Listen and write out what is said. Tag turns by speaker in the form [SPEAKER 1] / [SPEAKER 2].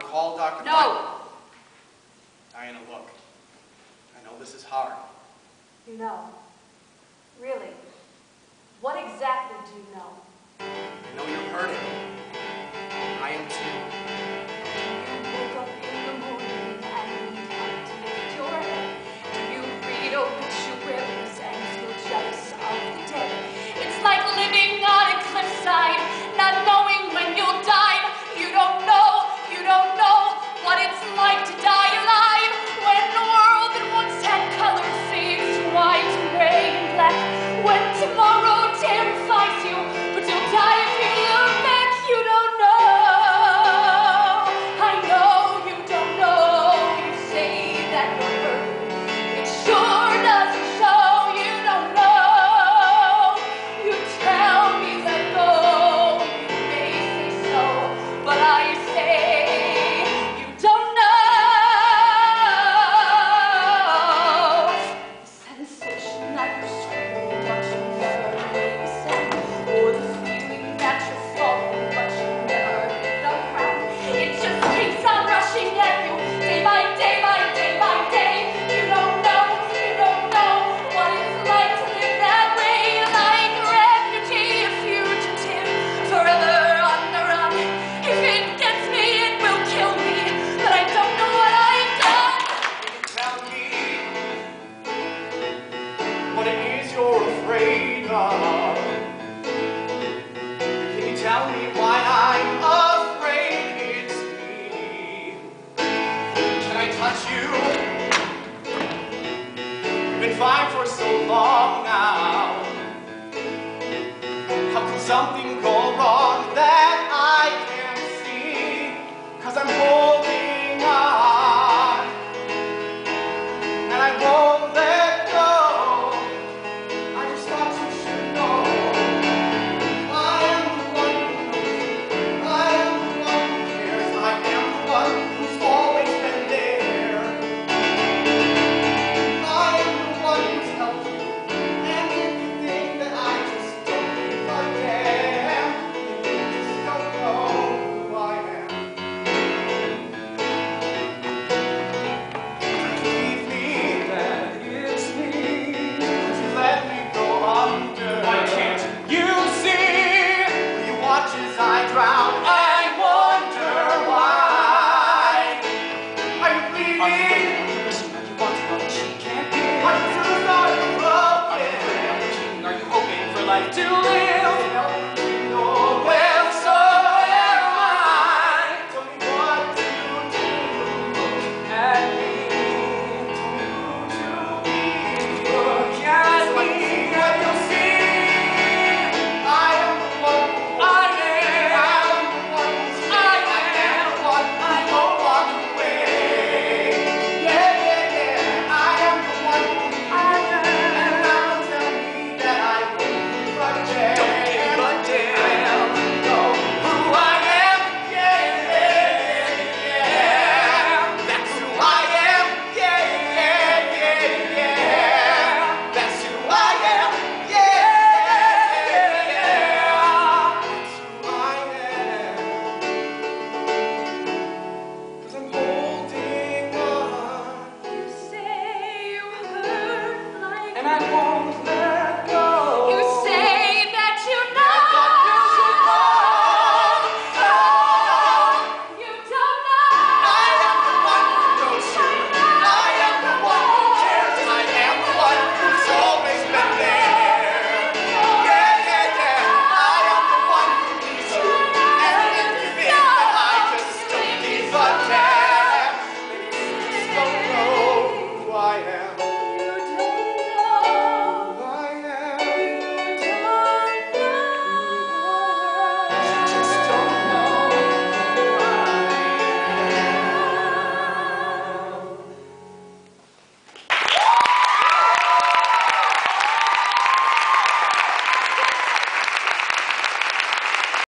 [SPEAKER 1] Call Dr.
[SPEAKER 2] No!
[SPEAKER 1] Diana, look. I know this is hard.
[SPEAKER 2] You know. Really. What exactly do you know?
[SPEAKER 1] I know you're hurting. I am too.
[SPEAKER 2] You've been fine for so long now. How could something go wrong? life to live. and I
[SPEAKER 1] want